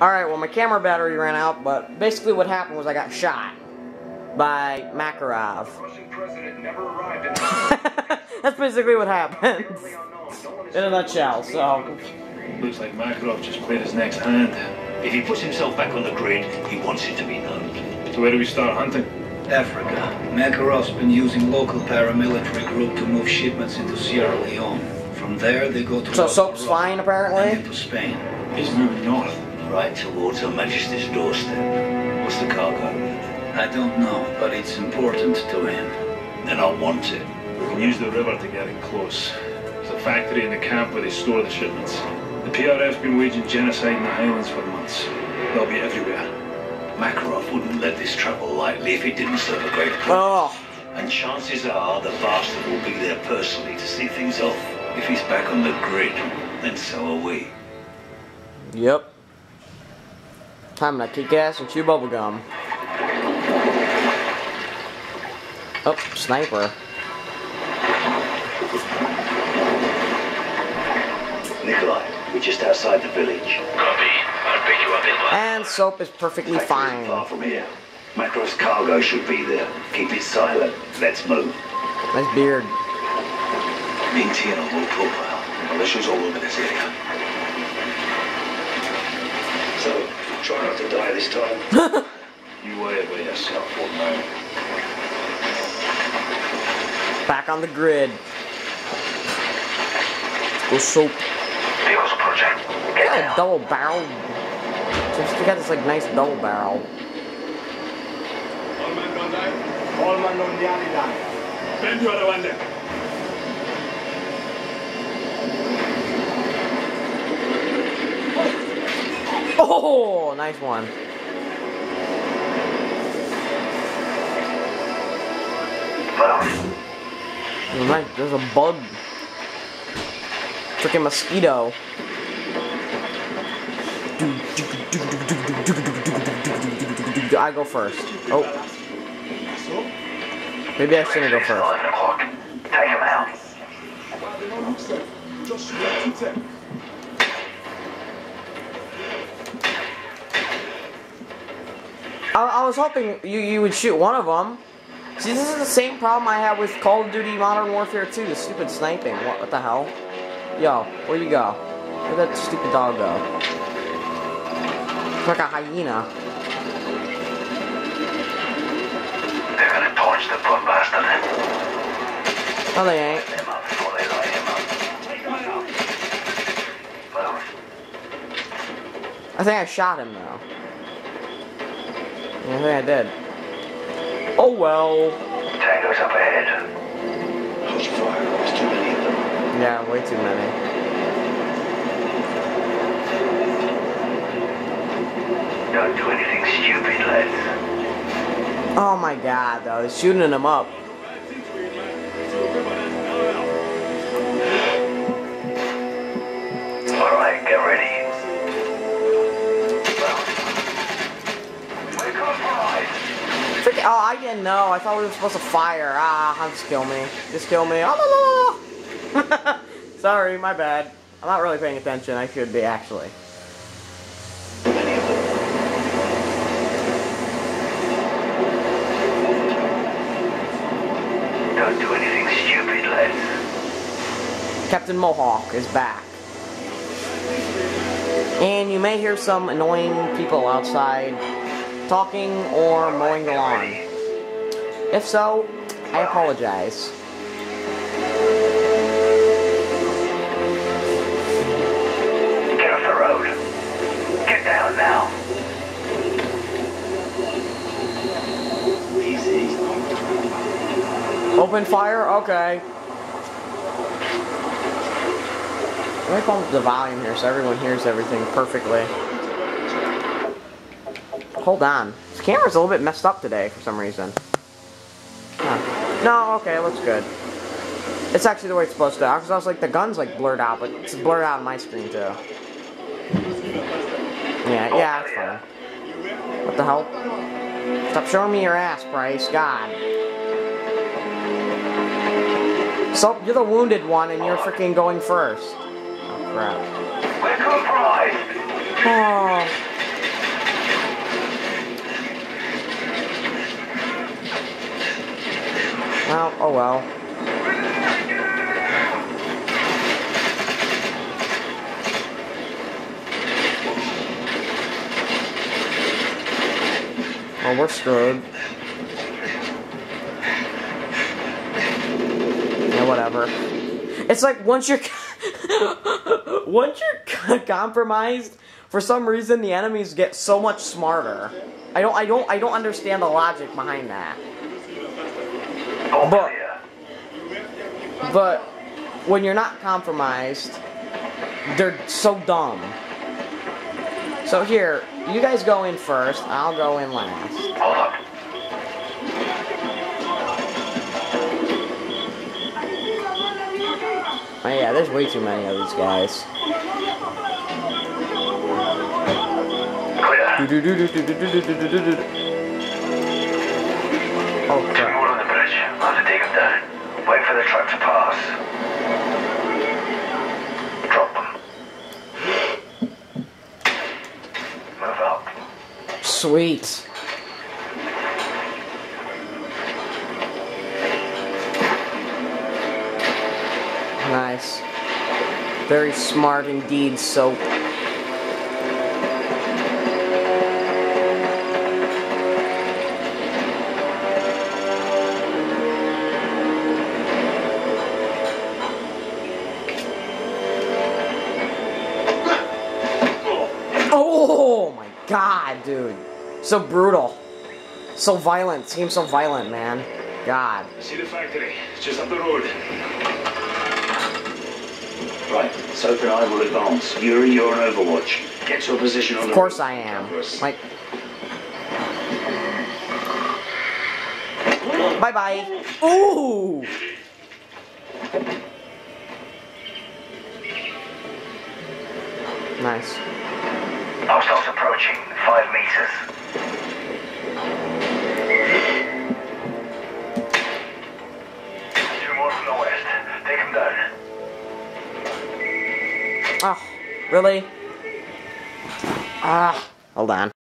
Alright, well my camera battery ran out, but basically what happened was I got shot by Makarov. That's basically what happened. In a nutshell, so. Looks like Makarov just played his next hand. If he puts himself back on the grid, he wants it to be known. So where do we start hunting? Africa. Makarov's been using local paramilitary group to move shipments into Sierra Leone. From there, they go to So Soap's fine, apparently? into Spain. He's moving north. Right towards Her Majesty's doorstep. What's the cargo? I don't know, but it's important to him. Then I want it. We can use the river to get in close. There's a factory in the camp where they store the shipments. The PRF's been waging genocide in the Highlands for months. They'll be everywhere. Makarov wouldn't let this travel lightly if he didn't serve a greater purpose. Oh, And chances are the bastard will be there personally to see things off. If he's back on the grid, then so are we. yep. Time to kick ass and chew bubblegum. Oh, sniper. Nikolai, we're just outside the village. Copy. I'll pick you up in one. And Soap is perfectly Factory isn't Far from here. Makarov's cargo should be there. Keep it silent. Let's move. Nice beard. Maintain a low profile. Militia's all over this area. Try not to die this time. You worry about yourself for now. Back on the grid. Go Soap. Vehicles project. Got a double barrel. Just got this like nice double barrel. Oh, nice one. There's a- bug. Freaking mosquito. I go first. Oh. Maybe I shouldn't go first. Take him out. I, I was hoping you, you would shoot one of them. See, this is the same problem I had with Call of Duty Modern Warfare 2, the stupid sniping. What, what the hell? Yo, where you go? Where'd that stupid dog go? It's like a hyena. They're gonna torch the poor bastard. No, they ain't. Him up before they light him up. Move. I think I shot him, though. Yeah, I think I did. Oh well. Tango's up ahead. Hold fire. There's too many of them. Yeah, way too many. Don't do anything stupid, lads. Oh my god, though. They're shooting them up. Oh, I didn't know. I thought we were supposed to fire. Ah, just kill me. Just kill me. Oh, no, no, no. Sorry, my bad. I'm not really paying attention. I should be, actually. Many of them. Don't do anything stupid, lads. Captain Mohawk is back. And you may hear some annoying people outside talking or mowing the lawn. If so, I apologize. Get off the road. Get down now. Easy. Open fire? Okay. Let me pump the volume here so everyone hears everything perfectly. Hold on. This camera's a little bit messed up today for some reason. Huh. No, okay, it looks good. It's actually the way it's supposed to. Because I was like, the gun's like blurred out, but it's blurred out on my screen too. Yeah, yeah, it's fine. What the hell? Stop showing me your ass, Price. God. So, you're the wounded one and you're freaking going first. Oh, crap. We're. Oh, Oh well. Oh, we're screwed. Yeah, whatever. It's like once you're once you're compromised, for some reason the enemies get so much smarter. I don't I don't I don't understand the logic behind that but but when you're not compromised, they're so dumb. So here, you guys go in first, I'll go in last. Oh yeah, there's way too many of these guys. Oh crap. Down. Uh, wait for the truck to pass. Drop them. Move up. Sweet. Nice. Very smart indeed, soap. God, dude. So brutal. So violent. Seems so violent, man. God. See the factory? It's just up the road. Right, Soap and I will advance. Yuri, you're on Overwatch. Get to a position on Of course. I am. Like. Bye bye. Ooh! Nice. Hostiles approaching. Five meters. Two more from the west. Take them down. Oh, really? Ah, hold on.